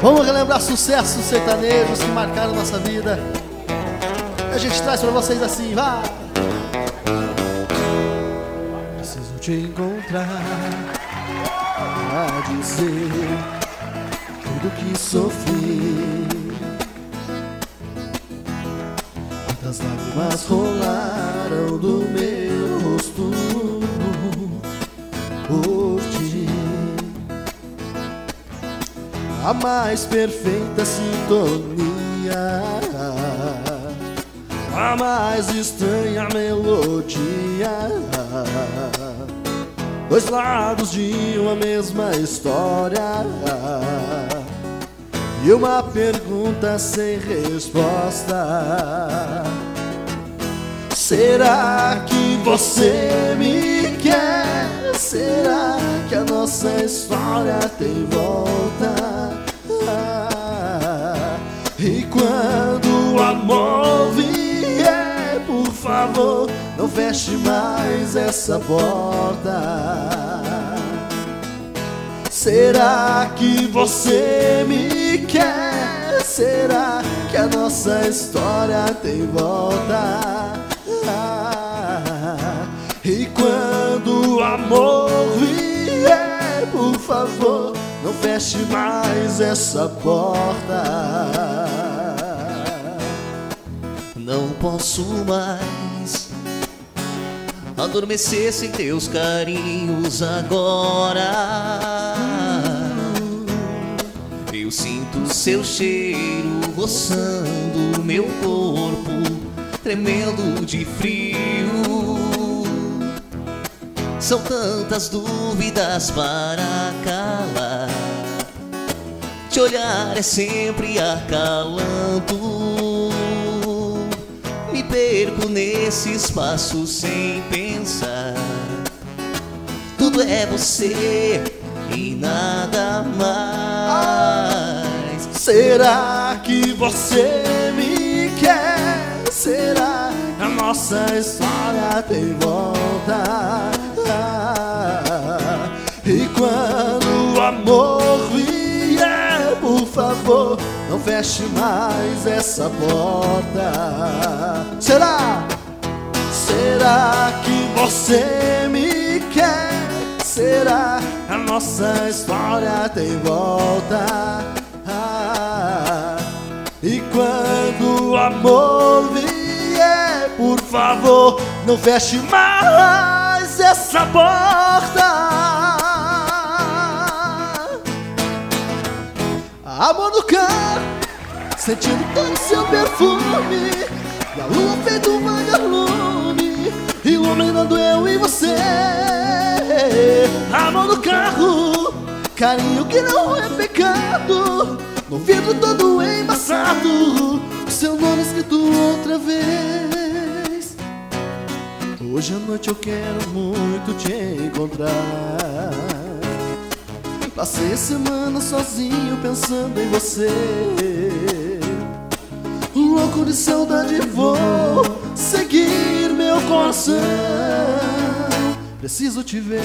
Vamos relembrar sucessos sertanejos que marcaram nossa vida. A gente traz pra vocês assim, vai! Preciso te encontrar pra dizer tudo que sofri. Quantas lágrimas rolaram do meu A mais perfeita sintonia, a mais estranha melodia. Dois lados de uma mesma história. E uma pergunta sem resposta. Será que você me quer? Será que a nossa história tem volta? Feche mais essa porta. Será que você me quer? Será que a nossa história tem volta? Ah, e quando o amor vier, por favor, não feche mais essa porta. Não posso mais adormecer sem teus carinhos agora. Eu sinto seu cheiro roçando meu corpo, tremendo de frio. São tantas dúvidas para calar. Te olhar é sempre acalanto. Perco nesse espaço sem pensar. Tudo é você e nada mais. Será que você me quer? Será que a nossa história tem volta? E quando o amor vier, por favor, feche mais essa porta. Será? Será que você me quer? Será a nossa história tem volta? E quando o amor vier, por favor, não feche mais essa porta. Amor no carro, sentindo todo seu perfume. E a lua feito um vagalume, iluminando eu e você. Amor no carro, carinho que não é pecado. No vidro todo embaçado, o seu nome escrito outra vez. Hoje à noite eu quero muito te encontrar. Passei a semana sozinho pensando em você. Louco de saudade vou seguir meu coração. Preciso te ver,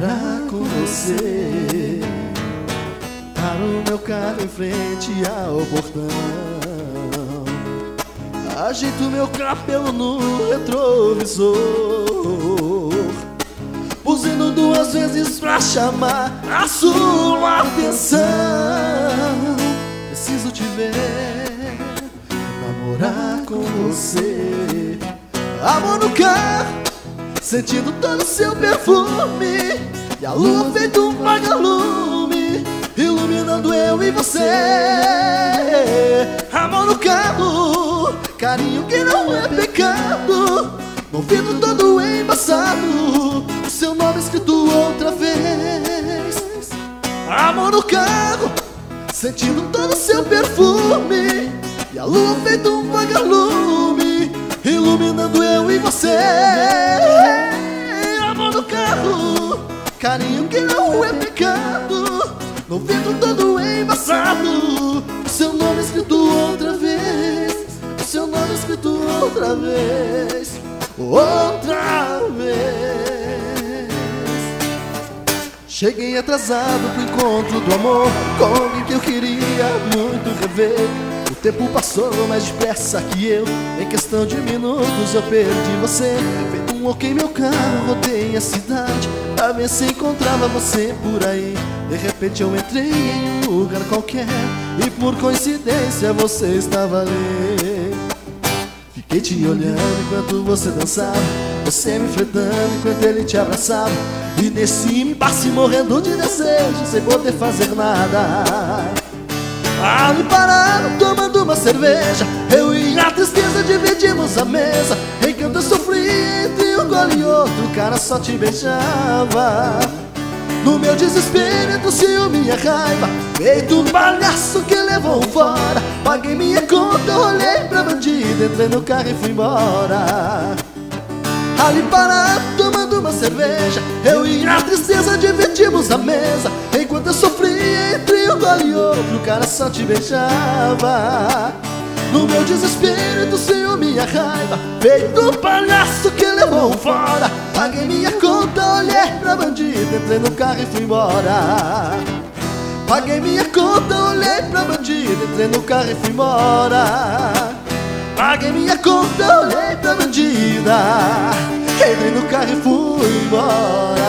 namorar com você. Paro meu carro em frente ao portão. Ajeito meu cabelo no retrovisor. Buzino duas vezes pra chamar a sua atenção. Preciso te ver, namorar com você. Amor no carro, sentindo todo seu perfume. E a lua feito um vagalume, iluminando eu e você. Amor no carro, carinho que não é pecado. No vidro todo embaçado, o seu nome escrito outra vez. Amor no carro, sentindo todo seu perfume. E a lua feito um vagalume, iluminando eu e você. Amor no carro, carinho que não é pecado. No vidro todo embaçado, o seu nome escrito outra vez. O seu nome escrito outra vez outra vez. Cheguei atrasado pro encontro do amor Com alguém que eu queria muito rever tempo passou mais depressa que eu. Em questão de minutos eu perdi você. Feito um ok meu carro, rodei a cidade. Pra ver se encontrava você por aí. De repente eu entrei em um lugar qualquer. E por coincidência você estava ali. Fiquei te olhando enquanto você dançava. Você me fretando enquanto ele te abraçava. E nesse impasse morrendo de desejo Sem poder fazer nada. Ali parado tomando uma cerveja Eu e a tristeza dividimos a mesa. Enquanto eu sofria entre um gole e outro O cara só te beijava. No meu desespero, entre o ciúme e a raiva. Feito um palhaço que levou fora. Paguei minha conta, olhei pra bandido Entrei no carro e fui embora. Ali parado, tomando uma cerveja Eu e a tristeza dividimos a mesa e outro cara só te beijava. No meu desespero, do ciúme e a raiva Feito um palhaço que levou fora. Paguei minha conta, olhei pra bandido Entrei no carro e fui embora. Paguei minha conta, olhei pra bandido Entrei no carro e fui embora. Paguei minha conta, olhei pra bandida Entrei no carro e fui embora